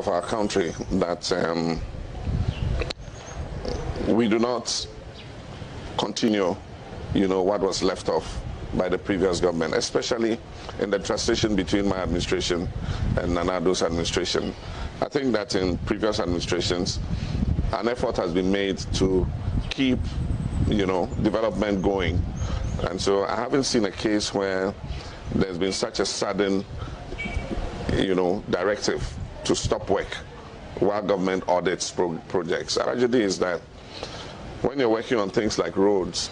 of our country that um, we do not continue, you know, what was left off by the previous government, especially in the transition between my administration and Nana Addo's administration. I think that in previous administrations, an effort has been made to keep, you know, development going. And so I haven't seen a case where there's been such a sudden, you know, directive to stop work while government audits pro projects. Our tragedy is that when you're working on things like roads,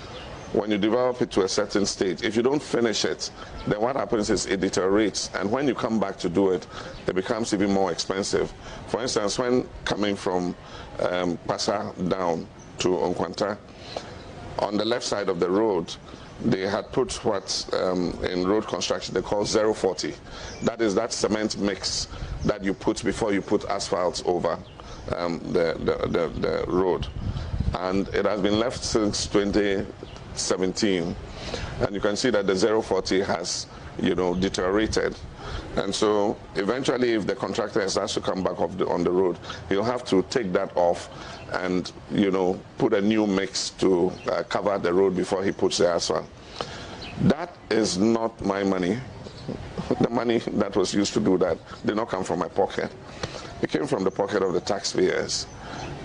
when you develop it to a certain stage, if you don't finish it, then what happens is it deteriorates. And when you come back to do it, it becomes even more expensive. For instance, when coming from um, Kpassa down to Nkwanta, on the left side of the road, they had put what um, in road construction they call 040. That is that cement mix that you put before you put asphalt over um, the, the, the, the road. And it has been left since 2017. And you can see that the 040 has, you know, deteriorated. And so eventually, if the contractor has to come back the, on the road, he'll have to take that off and, you know, put a new mix to uh, cover the road before he puts the asphalt. That is not my money. The money that was used to do that did not come from my pocket. It came from the pocket of the taxpayers.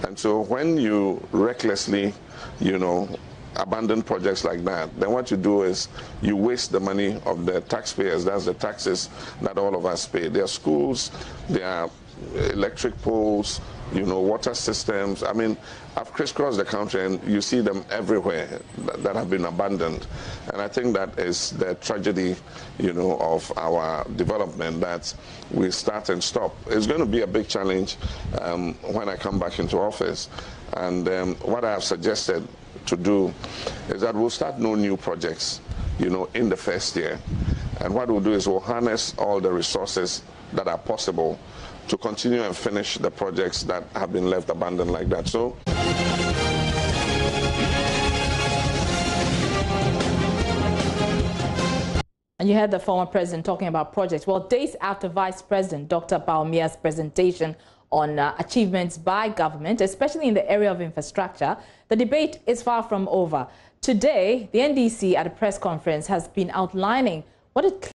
And so when you recklessly, you know, abandon projects like that, then what you do is you waste the money of the taxpayers. That's the taxes that all of us pay. There are schools, there are electric poles, you know, water systems. I mean, I've crisscrossed the country and you see them everywhere that, that, have been abandoned. And I think that is the tragedy, you know, of our development that we start and stop. It's going to be a big challenge um, when I come back into office. And um, what I have suggested to do is that we'll start no new projects, you know, in the first year. And what we'll do is we'll harness all the resources that are possible to continue and finish the projects that have been left abandoned like that. So. And you heard the former president talking about projects. Well, days after Vice President Dr. Bawumia's presentation on uh, achievements by government, especially in the area of infrastructure, the debate is far from over. Today, the NDC at a press conference has been outlining what it